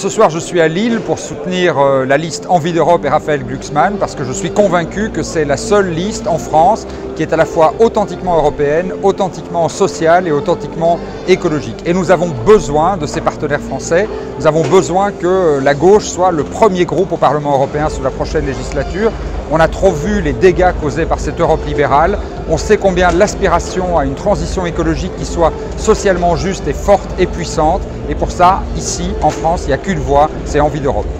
Ce soir, je suis à Lille pour soutenir euh, la liste Envie d'Europe et Raphaël Glucksmann parce que je suis convaincu que c'est la seule liste en France qui est à la fois authentiquement européenne, authentiquement sociale et authentiquement écologique. Et nous avons besoin de ces partenaires français. Nous avons besoin que la gauche soit le premier groupe au Parlement européen sous la prochaine législature. On a trop vu les dégâts causés par cette Europe libérale. On sait combien l'aspiration à une transition écologique qui soit socialement juste et forte et puissante. Et pour ça, ici, en France, il n'y a qu'une voie, c'est Envie d'Europe.